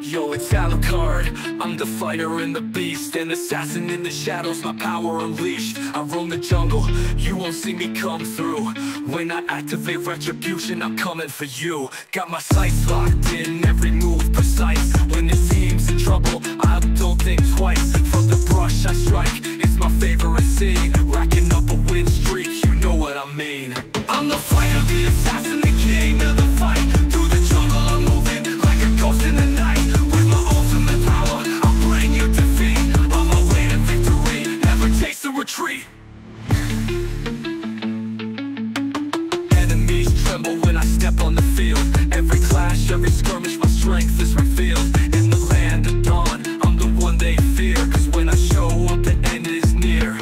Yo, it's Alucard. I'm the fighter and the beast An assassin in the shadows, my power unleashed. I roam the jungle, you won't see me come through. When I activate retribution, I'm coming for you. Got my sights locked in, every move precise. When it seems in trouble, I don't think twice. From the brush I strike, it's my favorite scene. Racking up a win streak, you know what I mean. I'm the fighter, the assassin, takes Enemies tremble when I step on the field. Every clash, every skirmish, my strength is revealed. In the land of dawn, I'm the one they fear. Cause when I show up, the end is near.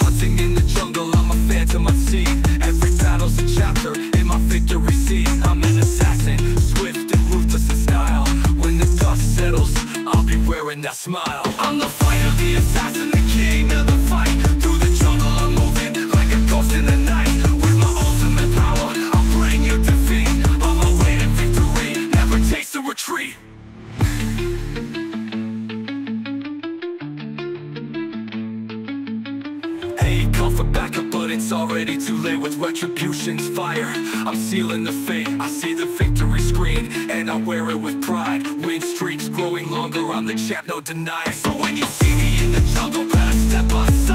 Hunting in the jungle, I'm a phantom unseen Every battle's a chapter in my victory scene I'm an assassin, swift and ruthless in style. When the dust settles, I'll be wearing that smile. I'm the fighter, the Hey, call for backup, but it's already too late with retribution's fire. I'm sealing the fate, I see the victory screen, and I wear it with pride. Win streaks growing longer, I'm the champ, no denying. So when you see me in the jungle, better step aside.